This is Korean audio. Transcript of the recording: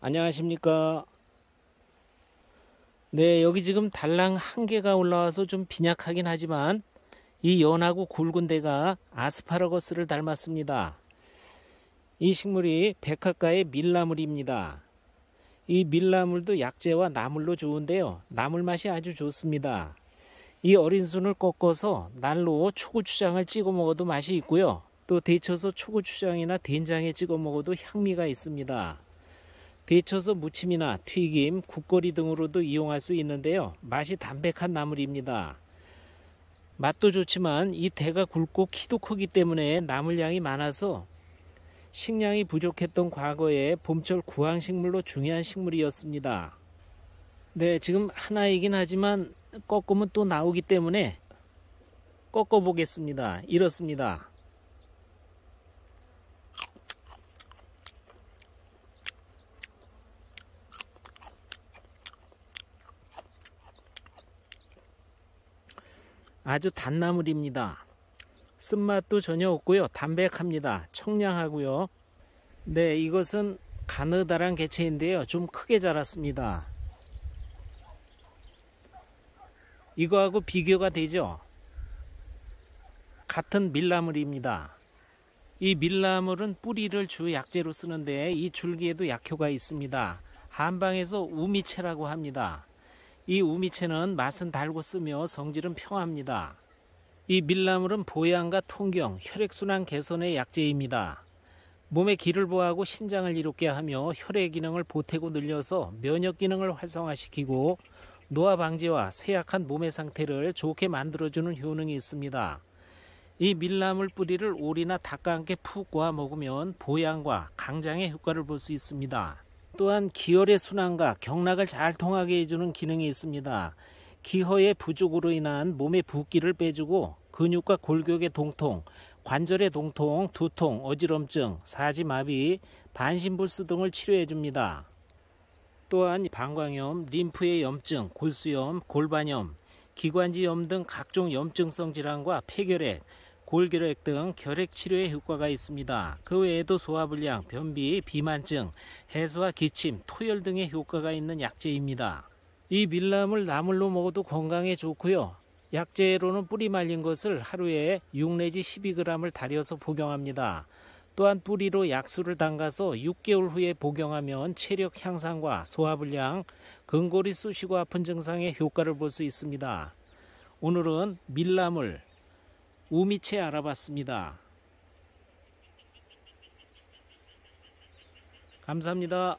안녕하십니까. 네, 여기 지금 달랑 한 개가 올라와서 좀 빈약하긴 하지만 이 연하고 굵은 데가 아스파라거스를 닮았습니다. 이 식물이 백화과의 밀나물입니다. 이 밀나물도 약재와 나물로 좋은데요. 나물 맛이 아주 좋습니다. 이 어린 순을 꺾어서 날로 초고추장을 찍어 먹어도 맛이 있고요. 또 데쳐서 초고추장이나 된장에 찍어 먹어도 향미가 있습니다. 데쳐서 무침이나 튀김, 국거리 등으로도 이용할 수 있는데요. 맛이 담백한 나물입니다. 맛도 좋지만 이 대가 굵고 키도 크기 때문에 나물량이 많아서 식량이 부족했던 과거에 봄철 구황식물로 중요한 식물이었습니다. 네, 지금 하나이긴 하지만 꺾으면 또 나오기 때문에 꺾어 보겠습니다. 이렇습니다. 아주 단나물입니다. 쓴맛도 전혀 없고요. 담백합니다. 청량하고요. 네, 이것은 가느다란 개체인데요. 좀 크게 자랐습니다. 이거하고 비교가 되죠. 같은 밀나물입니다. 이 밀나물은 뿌리를 주 약재로 쓰는데 이 줄기에도 약효가 있습니다. 한방에서 우미채라고 합니다. 이 우미채는 맛은 달고 쓰며 성질은 평합니다. 이 밀나물은 보양과 통경, 혈액순환 개선의 약재입니다. 몸의 기를 보하고 신장을 이롭게 하며 혈액 기능을 보태고 늘려서 면역 기능을 활성화시키고 노화 방지와 쇠약한 몸의 상태를 좋게 만들어주는 효능이 있습니다. 이 밀나물 뿌리를 오리나 닭과 함께 푹 구워 먹으면 보양과 강장의 효과를 볼 수 있습니다. 또한 기혈의 순환과 경락을 잘 통하게 해주는 기능이 있습니다. 기허의 부족으로 인한 몸의 붓기를 빼주고 근육과 골격의 동통, 관절의 동통, 두통, 어지럼증, 사지마비, 반신불수 등을 치료해 줍니다. 또한 방광염, 림프의 염증, 골수염, 골반염, 기관지염 등 각종 염증성 질환과 폐결핵, 골결핵 등 결핵 치료에 효과가 있습니다. 그 외에도 소화불량, 변비, 비만증, 해소와 기침, 토열 등의 효과가 있는 약재입니다. 이 밀나물 나물로 먹어도 건강에 좋고요. 약재로는 뿌리 말린 것을 하루에 6 내지 12g을 달여서 복용합니다. 또한 뿌리로 약수를 담가서 6개월 후에 복용하면 체력 향상과 소화불량, 근골이 쑤시고 아픈 증상의 효과를 볼 수 있습니다. 오늘은 밀나물, 우미채 알아봤습니다. 감사합니다.